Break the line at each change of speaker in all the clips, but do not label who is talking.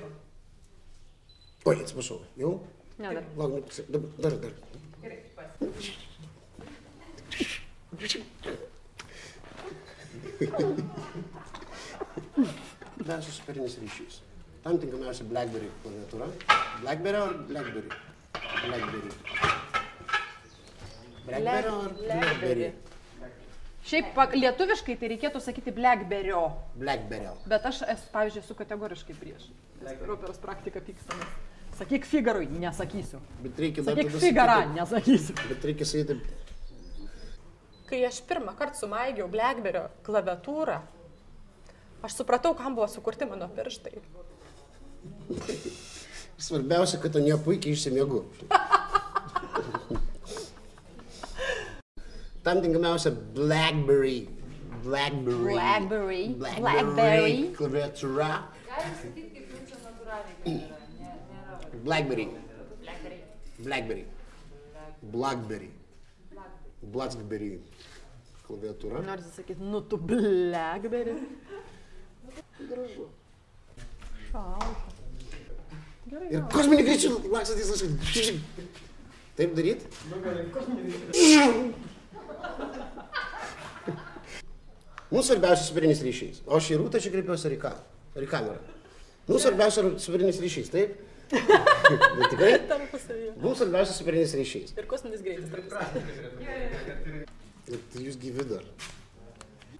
Eva. Oi, jetzt mal
schon. Jo?
Ja, da. Lang nicht. Da, da, da. Daar is experience issues. Dan denk ik naar zijn Blackberry voor natura. Blackberry or Blackberry? Blackberry. Blackberry or Blackberry?
Šiaip pa- lietuviškai tai reikėtų sakyti blackberrio,
BlackBerry.
bet aš esu, pavyzdžiui, esu kategoriškai prieš. Mes per operos praktiką pykstamės. Sakyk figarui, nesakysiu.
Bet reikia dar
Sakyk
tada
figarą,
sakyti-
nesakysiu.
Bet reikia sakyti,
Kai aš pirmą kartą sumaigiau Blackberry klaviatūrą, aš supratau, kam buvo sukurti mano pirštai.
svarbiausia, kad ten jie puikiai išsimiegu. Tam tinkamiausia BlackBerry. BlackBerry.
Blackberry.
BlackBerry.
Blackberry.
Klaviatūra. BlackBerry. BlackBerry. BlackBerry. BlackBerry. Klaviatūra.
Nors sakyti, nu tu blackberry.
Gražu.
Šalta.
Ir kosminį greičių laksas jis laksas. Taip daryt? Mums svarbiausia superinis ryšys. O aš į rūtą čia kreipiuosi ar į ką? Ar į kamerą? Mums svarbiausia superinis ryšys, taip? Bet tikrai?
Tarpusavyje.
Mums svarbiausia superinis ryšys.
Ir kosminis greitis tarpusavyje.
Ir tai jūs gyvi dar.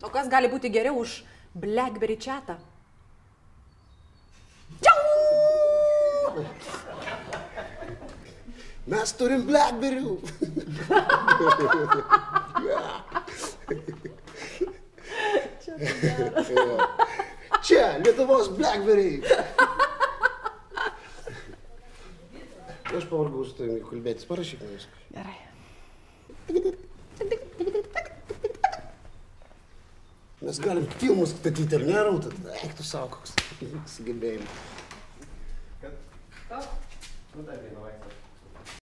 O kas gali būti geriau už Blackberry chatą?
Mes turim Blackberry. Čia, Lietuvos Blackberry. Aš pavargau su tavimi kalbėtis, parašyk man viską.
Gerai.
Mes galim filmus statyti, ar ne, rautat? Eik tu savo, koks sugebėjimas.
Nu, dar vieną vaistą.